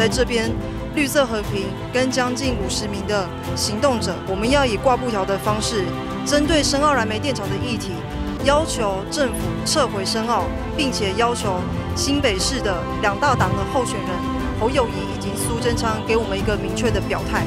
在这边，绿色和平跟将近五十名的行动者，我们要以挂布条的方式，针对深澳燃煤电厂的议题，要求政府撤回深澳，并且要求新北市的两大党的候选人侯友谊以及苏贞昌，给我们一个明确的表态。